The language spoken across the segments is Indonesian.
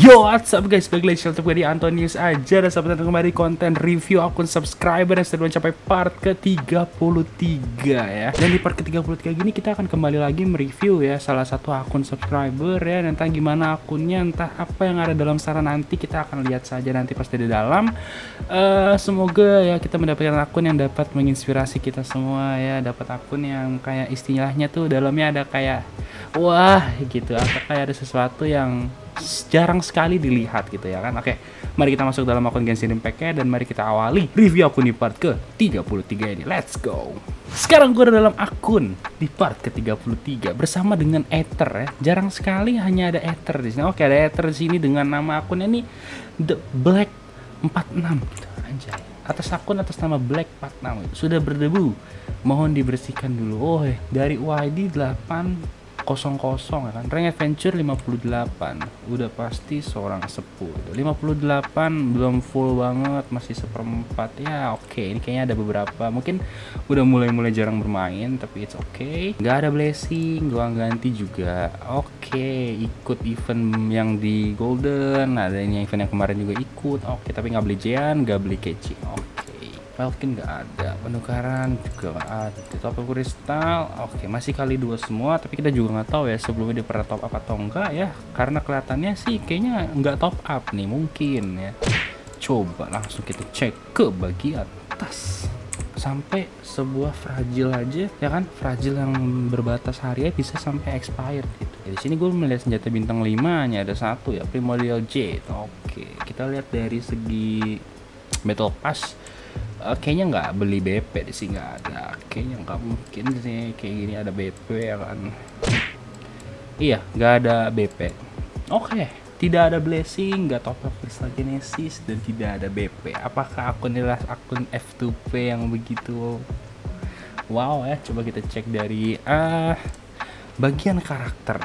Yo, what's up guys? Balik lagi channel gue di Antonius aja. Dan sahabat kembali konten review akun subscriber yang sudah mencapai part ke-33 ya. Dan di part ke-33 gini kita akan kembali lagi mereview ya Salah satu akun subscriber ya. Entah gimana akunnya, entah apa yang ada dalam saran nanti Kita akan lihat saja nanti pasti di dalam. Uh, Semoga ya kita mendapatkan akun yang dapat menginspirasi kita semua ya. Dapat akun yang kayak istilahnya tuh dalamnya ada kayak Wah gitu, kayak ada sesuatu yang jarang sekali dilihat gitu ya kan. Oke, mari kita masuk dalam akun Genshin Impact dan mari kita awali review akun di part ke-33 ini. Let's go. Sekarang gue ada dalam akun di part ke-33 bersama dengan Ether ya. Jarang sekali hanya ada Ether di sini. Oke, ada Ether di sini dengan nama akunnya ini The Black 46 gitu. Anjay. Atas akun atas nama Black 46 sudah berdebu. Mohon dibersihkan dulu. Oh, dari YD 8 kosong kosong ya kan rank adventure 58 udah pasti seorang sepuh 58 belum full banget masih seperempat ya oke okay. ini kayaknya ada beberapa mungkin udah mulai-mulai jarang bermain tapi it's okay nggak ada blessing gua ganti juga oke okay. ikut event yang di golden ada ini event yang kemarin juga ikut oke okay. tapi nggak beli Jean nggak beli Keci oke okay. Falcon nggak ada penukaran juga nggak ada. Top up kristal oke masih kali dua semua tapi kita juga nggak tahu ya sebelumnya dia pernah top up atau enggak ya. Karena kelihatannya sih kayaknya nggak top up nih mungkin ya. Coba langsung kita cek ke bagian atas. Sampai sebuah fragile aja ya kan? Fragile yang berbatas hari bisa sampai expired gitu. Ya, di sini gue melihat senjata bintang 5 nya ada satu ya primordial jet oke kita lihat dari segi battle pass uh, kayaknya nggak beli BP sini nggak ada. Kayaknya nggak mungkin sih kayak gini ada BP ya kan? Iya nggak ada BP oke okay. tidak ada blessing nggak top up genesis dan tidak ada BP apakah akun ini akun F2P yang begitu? Wow ya coba kita cek dari uh, bagian karakter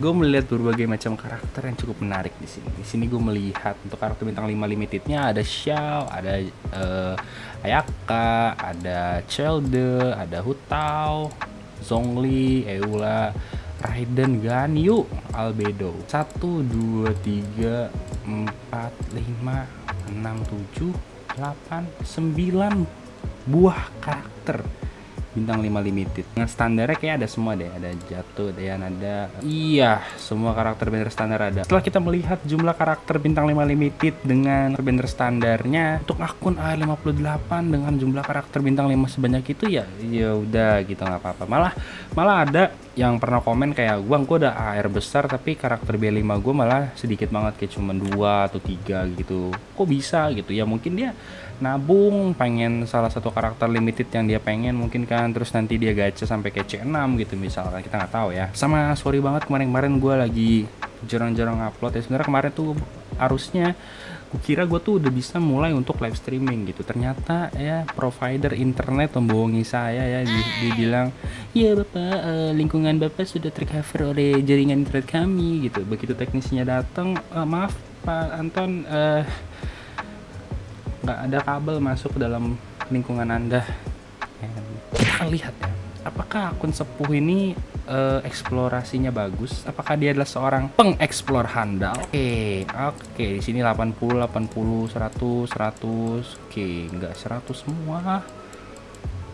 gue melihat berbagai macam karakter yang cukup menarik di sini. Di sini gue melihat untuk karakter bintang 5 limitednya ada Xiao, ada uh, Ayaka, ada Chelde, ada Hutao, Zhongli, Eula, Raiden, Ganyu, Albedo. 1 2 3 4 5 6 7 8 9 buah karakter bintang 5 limited. Dengan standarnya kayak ada semua deh ada jatuh dan ada iya semua karakter banner standar ada. Setelah kita melihat jumlah karakter bintang 5 limited dengan banner standarnya untuk akun A58 dengan jumlah karakter bintang 5 sebanyak itu ya ya udah gitu nggak apa-apa. Malah malah ada yang pernah komen kayak gua gua udah AR besar tapi karakter B5 gua malah sedikit banget kayak cuma dua atau tiga gitu. Kok bisa gitu? Ya mungkin dia nabung pengen salah satu karakter limited yang dia pengen mungkin kan terus nanti dia gacha sampai ke C6 gitu misalkan. Kita nggak tahu ya. Sama sorry banget kemarin-kemarin gue lagi jarang-jarang upload ya. Sebenarnya kemarin tuh arusnya kira gue tuh udah bisa mulai untuk live streaming gitu. Ternyata ya provider internet membohongi saya ya dibilang ya bapak uh, lingkungan bapak sudah tercover oleh jaringan internet kami gitu. Begitu teknisnya datang uh, maaf pak Anton uh, nggak ada kabel masuk ke dalam lingkungan anda. Kita akan lihat ya apakah akun sepuh ini uh, eksplorasinya bagus? Apakah dia adalah seorang pengeksplor handal? Oke okay, oke. Okay. di sini 80 80 100 100 oke okay. nggak 100 semua.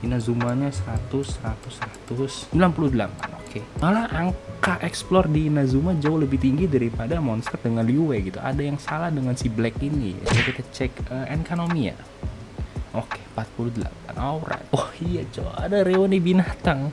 Inazumanya 100 100 100 98 oke. Malah angka explore di Inazuma jauh lebih tinggi daripada monster dengan Liue gitu. Ada yang salah dengan si Black ini. Jadi kita cek uh, Enkanomia oke 48 alright. Oh iya coba ada reuni binatang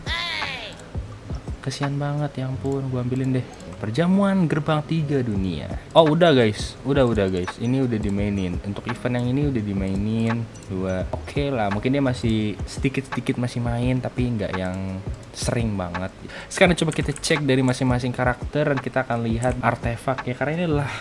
kesian banget ya ampun. Gua ambilin deh. Perjamuan gerbang tiga dunia. Oh udah guys. Udah udah guys. Ini udah dimainin. Untuk event yang ini udah dimainin dua. Oke okay lah mungkin dia masih sedikit sedikit masih main tapi nggak yang sering banget. Sekarang coba kita cek dari masing-masing karakter dan kita akan lihat artefak ya karena ini adalah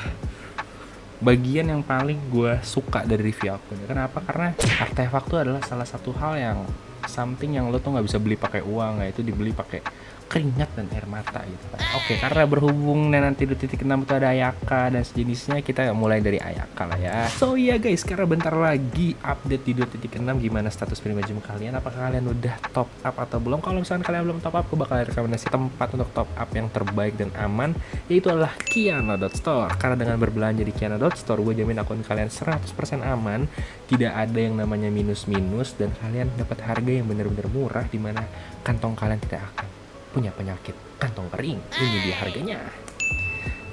bagian yang paling gue suka dari review aku kenapa? Karena artefak tuh adalah salah satu hal yang something yang lo tuh nggak bisa beli pakai uang ya itu dibeli pakai keringat dan air mata gitu kan. Oke, karena berhubung dan nanti di titik 6 itu ada Ayaka dan sejenisnya, kita mulai dari Ayaka lah ya. So iya guys, sekarang bentar lagi update di 2.6 gimana status prima gym kalian. Apakah kalian udah top up atau belum? Kalau misalkan kalian belum top up, aku bakal rekomendasi tempat untuk top up yang terbaik dan aman, yaitu adalah Kiana.store. Karena dengan berbelanja di Kiana.store, gue jamin akun kalian 100% aman, tidak ada yang namanya minus-minus, dan kalian dapat harga yang benar-benar murah, di mana kantong kalian tidak akan punya penyakit kantong kering. Ini dia harganya.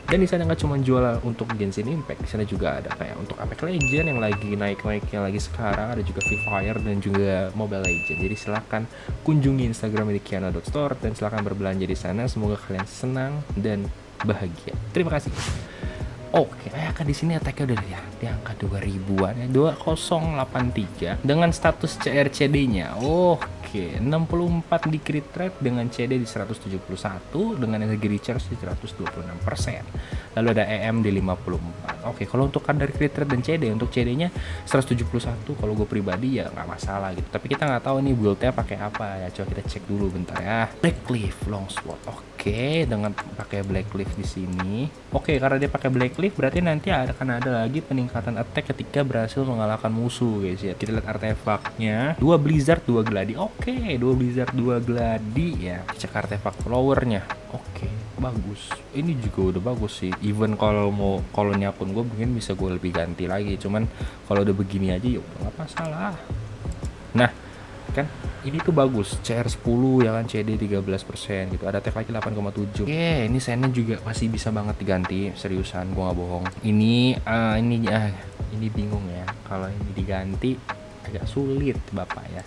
Dan di sana nggak cuma jual untuk Genshin Impact, di sana juga ada kayak untuk Apex Legend yang lagi naik-naiknya lagi sekarang, ada juga Free Fire dan juga Mobile Legend. Jadi silahkan kunjungi Instagram di Kiana.store dan silahkan berbelanja di sana. Semoga kalian senang dan bahagia. Terima kasih. Oke, akan di sini attack-nya udah ya di angka 2000-an ya, 2083 dengan status CRCD-nya. Oke, 64 di crit rate dengan CD di 171 dengan energi recharge di 126%. Lalu ada EM di 54. Oke, kalau untuk kadar crit rate dan CD, untuk CD-nya 171 kalau gue pribadi ya nggak masalah gitu. Tapi kita nggak tahu nih build-nya pakai apa ya. Coba kita cek dulu bentar ya. Blackcliff Longsword. Oke, dengan pakai Blackcliff di sini. Oke, karena dia pakai Blackcliff berarti nanti akan ada lagi peningkatan attack ketika berhasil mengalahkan musuh guys ya. Kita lihat artefaknya. Dua Blizzard, dua Gladi. Oke, dua Blizzard, dua Gladi ya. Cek artefak flowernya. Oke, bagus. Ini juga udah bagus sih. Even kalau mau kolonnya akun gue mungkin bisa gue lebih ganti lagi. Cuman kalau udah begini aja ya udah nggak masalah. Nah, kan? Ini tuh bagus CR10 ya kan CD 13% gitu. Ada TEF lagi 8,7 oke ini sendnya juga masih bisa banget diganti seriusan gua nggak bohong. Ini uh, ini uh, ini bingung ya kalau ini diganti agak sulit bapak ya.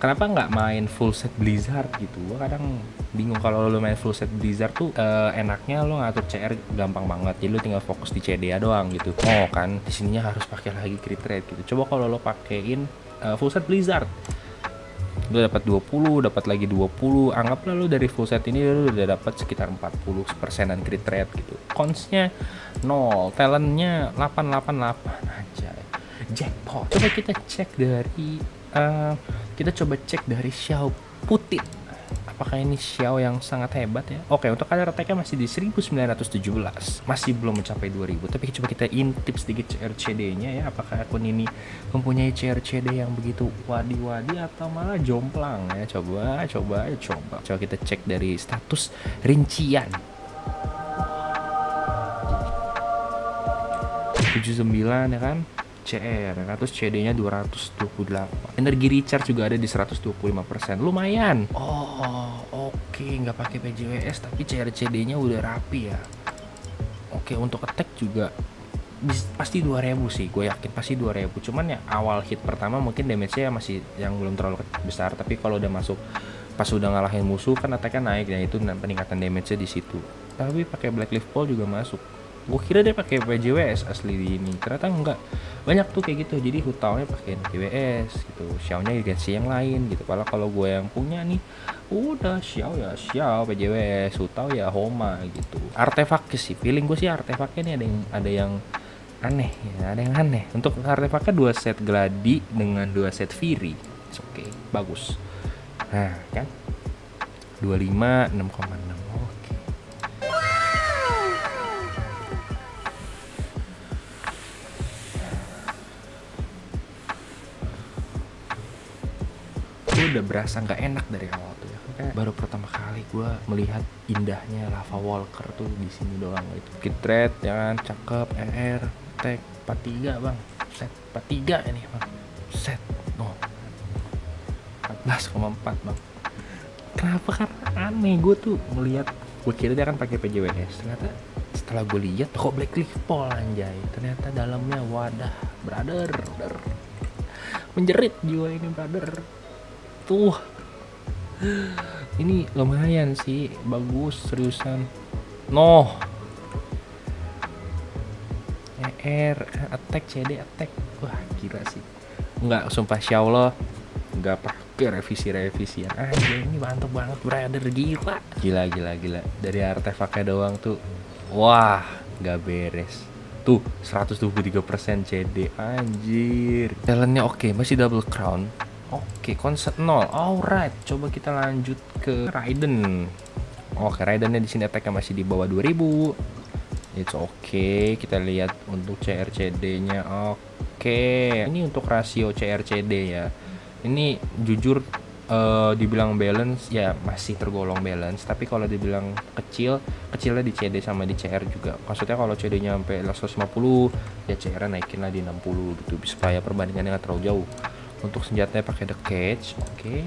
Kenapa nggak main full set Blizzard gitu? Gua kadang bingung kalau lo main full set Blizzard tuh uh, enaknya lo ngatur CR gampang banget. Jadi lo tinggal fokus di CDA doang gitu. Oh kan? Di sininya harus pakai lagi crit rate gitu. Coba kalau lo pakein uh, full set Blizzard lu dapat 20 dapat lagi 20 anggaplah lu dari full set ini lu udah dapat sekitar 40 persenan crit rate gitu. Consnya 0 talentnya 888 aja jackpot. Coba kita cek dari uh, kita coba cek dari Xiao Putin apakah ini Xiao yang sangat hebat ya? Oke, untuk kadar attack-nya masih di 1917. Masih belum mencapai 2000. Tapi coba kita intip sedikit CRCD-nya ya. Apakah akun ini mempunyai CRCD yang begitu wadi-wadi atau malah jomplang ya? Coba, coba, coba. Coba kita cek dari status rincian. 79 ya kan? CR ya kan? terus CD-nya 228 energi recharge juga ada di 125% lumayan. Oh oke. Okay. nggak pakai PJWS tapi CR CD-nya udah rapi ya? Oke okay, untuk attack juga pasti 2000 sih gue yakin pasti 2000 cuman ya awal hit pertama mungkin damage-nya masih yang belum terlalu besar. Tapi kalau udah masuk pas udah ngalahin musuh kan attack-nya naik. Dan itu peningkatan damage-nya di situ. Tapi pakai Black Leaf Ball juga masuk gue kira dia pakai PJWS asli di ini. Ternyata enggak. Banyak tuh kayak gitu. Jadi hutaunya pakai PJWS gitu. Xiaonya ganti yang lain gitu. Kalau kalau gue yang punya nih udah Xiao ya Xiao PJWS hutau ya Homa gitu. Artefak sih. Feeling gue sih artefaknya nih ada yang ada yang aneh ya ada yang aneh. Untuk artefaknya dua set gladi dengan dua set Fury. Oke okay, bagus. Nah kan? 25 6,6 gue udah berasa nggak enak dari awal tuh ya. Kayak baru pertama kali gue melihat indahnya lava walker tuh di sini doang gitu. Kitret ya kan? Cakep er tag 43 bang. Set 43 ini bang. Set no. 14,4 bang. Kenapa? Karena aneh. Gue tuh melihat gue kira dia akan pakai PJWS ternyata setelah gue lihat kok Black Cliff Paul anjay. Ternyata dalamnya wadah brother brother. Menjerit jiwa ini brother tuh. Ini lumayan sih bagus seriusan. No ER attack CD attack. Wah gila sih. Nggak sumpah Insya Allah. Nggak pakai revisi revisian aja ini mantap banget brother. Gila. Gila gila gila. Dari artefaknya doang tuh. Wah nggak beres. Tuh 123% CD anjir. Talentnya oke okay, masih double crown Oke, konsep 0. Alright, coba kita lanjut ke Raiden. Oke, Raidennya di sini attack masih di bawah 2000. It's okay. Kita lihat untuk CRCD-nya. Oke. Ini untuk rasio CRCD ya. Ini jujur uh, dibilang balance ya masih tergolong balance tapi kalau dibilang kecil kecilnya di CD sama di CR juga maksudnya kalau CD nya sampai 150 ya CR naikin lah di 60 gitu supaya perbandingannya nggak terlalu jauh untuk senjatanya pakai the cage oke. Okay.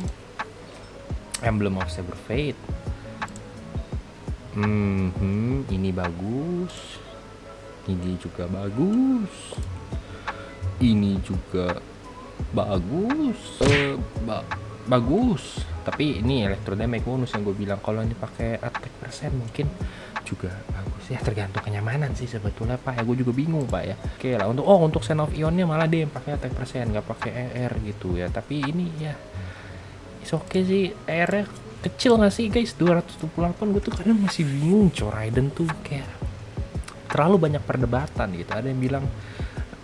emblem of saber fate. Hmm, ini bagus. Ini juga bagus. Ini juga bagus. Uh, ba bagus. Tapi ini elektrodynamic bonus yang gue bilang. Kalau ini pakai attack persen mungkin juga bagus. Ya tergantung kenyamanan sih sebetulnya pak. Ya gue juga bingung pak ya. Oke lah untuk oh untuk Sen of Ionnya malah yang pakai attack persen nggak pakai ER gitu ya. Tapi ini ya is oke okay sih. ER kecil nggak sih guys? 228 gue tuh kadang masih bingung Raiden tuh kayak terlalu banyak perdebatan gitu. Ada yang bilang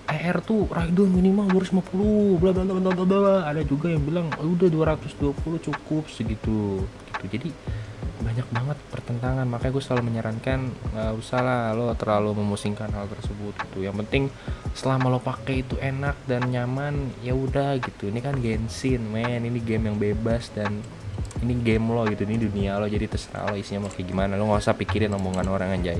ER tuh Raiden minimal 250 bla bla bla bla bla ada juga yang bilang udah 220 cukup segitu gitu. Jadi banyak banget pertentangan. Makanya gue selalu menyarankan nggak usah lah lo terlalu memusingkan hal tersebut gitu. Yang penting selama lo pakai itu enak dan nyaman ya udah gitu. Ini kan Genshin men. Ini game yang bebas dan ini game lo gitu ini dunia lo jadi terserah lo isinya mau kayak gimana. Lo nggak usah pikirin omongan orang anjay.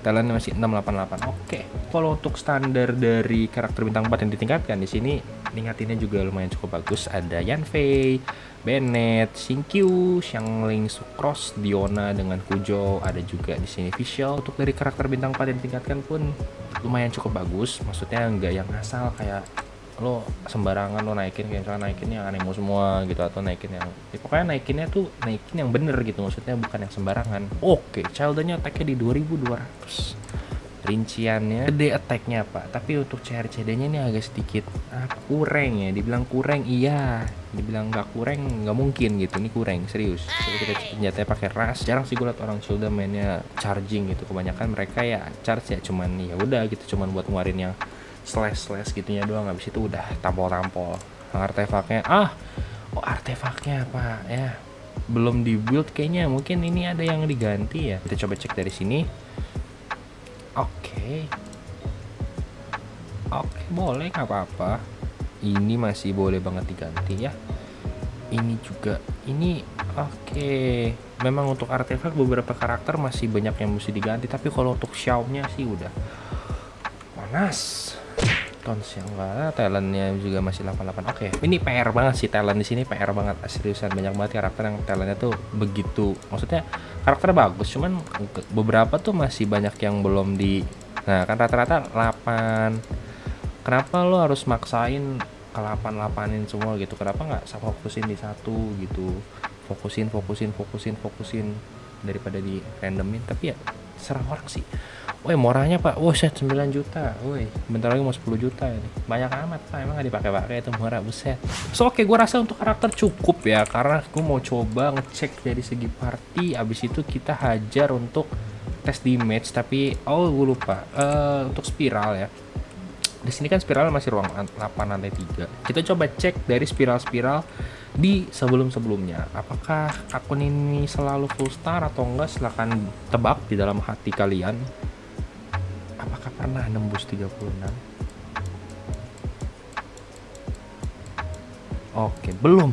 Talentnya masih 688 oke kalau untuk standar dari karakter bintang 4 yang ditingkatkan di sini tingkatinnya juga lumayan cukup bagus. Ada Yanfei Bennett, Shinkyu, Xiangling, Sucrose, Diona dengan Kujo, ada juga di sini Visual. Untuk dari karakter bintang 4 yang ditingkatkan pun lumayan cukup bagus. Maksudnya nggak yang asal kayak lo sembarangan lo naikin kayak misalnya naikin yang anemo semua gitu atau naikin yang ya pokoknya naikinnya tuh naikin yang bener gitu maksudnya bukan yang sembarangan. Oke childnya attacknya di 2200 rinciannya gede attacknya pak. Tapi untuk CRCD nya ini agak sedikit ah, kurang ya. Dibilang kurang iya. Dibilang nggak kurang nggak mungkin gitu. Ini kurang serius. Jadi kita senjatanya pakai ras. Jarang sih gue liat orang shoulder mainnya charging gitu. Kebanyakan mereka ya charge ya cuman ya udah gitu cuman buat ngeluarin yang slash slash gitunya doang habis itu udah tampol-tampol. Artefaknya ah oh artefaknya apa? Ya belum di build kayaknya mungkin ini ada yang diganti ya. Kita coba cek dari sini. Oke. Okay. oke okay, boleh nggak apa-apa. Ini masih boleh banget diganti ya. Ini juga ini oke. Okay. memang untuk artefak beberapa karakter masih banyak yang mesti diganti tapi kalau untuk Xiao-nya sih udah. Panas tons yang enggak. Talentnya juga masih 88 oke okay. ini PR banget sih talent di sini PR banget. Seriusan banyak banget karakter yang talentnya tuh begitu. Maksudnya karakter bagus cuman beberapa tuh masih banyak yang belum di nah kan rata-rata 8 kenapa lo harus maksain ke 8 8in semua gitu? Kenapa nggak fokusin di satu gitu? Fokusin fokusin fokusin fokusin daripada di randomin. Tapi ya serah orang sih Woi murahnya pak, set 9 juta, woi bentar lagi mau 10 juta ini. Banyak amat pak, emang gak dipakai-pakai itu murah, buset. So oke, okay, gue rasa untuk karakter cukup ya Karena gue mau coba ngecek dari segi party. Abis itu kita hajar untuk tes damage Tapi, oh gue lupa. Uh, Untuk spiral ya. Di sini kan spiral masih ruang 8 lantai 3 kita coba cek dari spiral-spiral di sebelum-sebelumnya. Apakah akun ini selalu full star atau enggak? Silahkan tebak di dalam hati kalian pernah nembus 36 oke belum.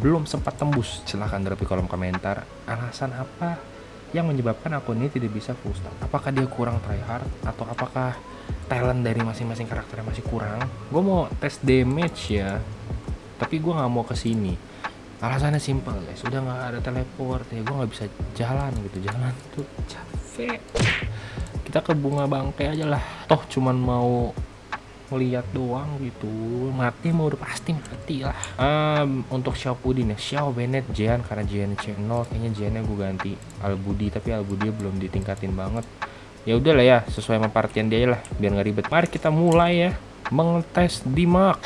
Belum sempat tembus. Silahkan drop di kolom komentar. Alasan apa yang menyebabkan akun ini tidak bisa full start apakah dia kurang tryhard atau apakah talent dari masing-masing karakternya masih kurang? Gue mau tes damage ya tapi gue nggak mau ke sini. Alasannya simpel guys. Udah nggak ada teleport ya gue nggak bisa jalan gitu. Jalan tuh capek kita ke bunga bangke aja lah. Toh cuman mau melihat doang gitu. Mati mau udah pasti mati lah. Um, untuk Xiao Pudin ya Xiao Bennett Jian karena Jian channel. Kayaknya Jiannya gue ganti Al Budi tapi Al Budi belum ditingkatin banget. Ya udah lah ya sesuai sama partian dia lah biar nggak ribet. Mari kita mulai ya mengetes Dimak.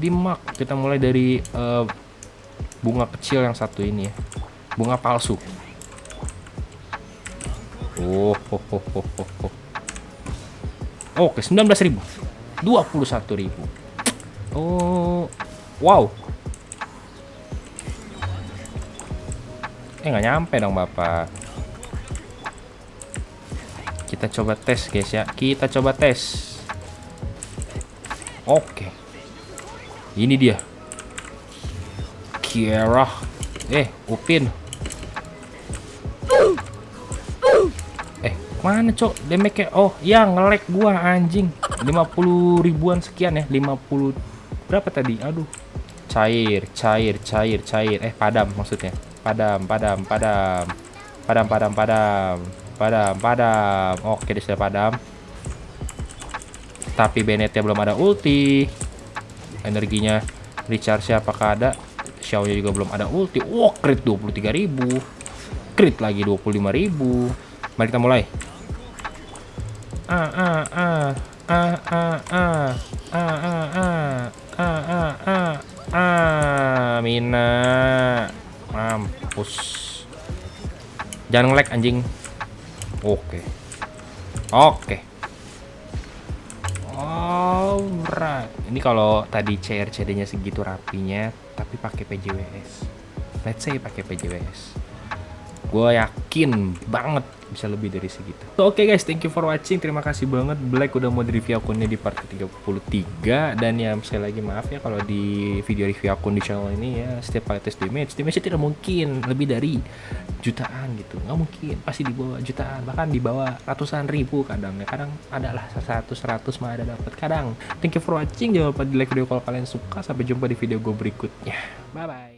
Dimak kita mulai dari uh, bunga kecil yang satu ini ya. Bunga palsu. Oh, oh, oh, oh, oh, oh. Oke, 19.000. 21.000. Oh, wow. Eh nggak nyampe dong bapak. Kita coba tes guys ya. Kita coba tes. Oke. Ini dia. Kiera. Eh, Upin. Mana cok? Damage Oh, ya ngelek gua anjing. 50 ribuan sekian ya. 50 berapa tadi? Aduh. Cair, cair, cair, cair. Eh, padam maksudnya. Padam, padam, padam. Padam, padam, padam. Padam, padam. Oke, sudah padam. Tapi Bennett-nya belum ada ulti. Energinya recharge apakah ada? Xiao-nya juga belum ada ulti. Wah, crit 23.000. Crit lagi 25.000. Mari kita mulai. Ah ah ah ah ah ah Mina mampus. Jangan nge-lag anjing. Oke. Oke. Alright. Ini kalau tadi CRCD nya segitu rapinya tapi pakai PJWS let's say pakai PJWS gue yakin banget bisa lebih dari segitu. So, Oke okay guys, thank you for watching. Terima kasih banget Black udah mau review akunnya di part ke-33 dan ya sekali lagi maaf ya kalau di video review akun di channel ini ya setiap kali tes damage, damage tidak mungkin lebih dari jutaan gitu. nggak mungkin, pasti di bawah jutaan, bahkan di bawah ratusan ribu kadang ya. Kadang adalah 100 100 mah ada dapat. Kadang. Thank you for watching. Jangan lupa di like video kalau kalian suka. Sampai jumpa di video gue berikutnya. Bye bye.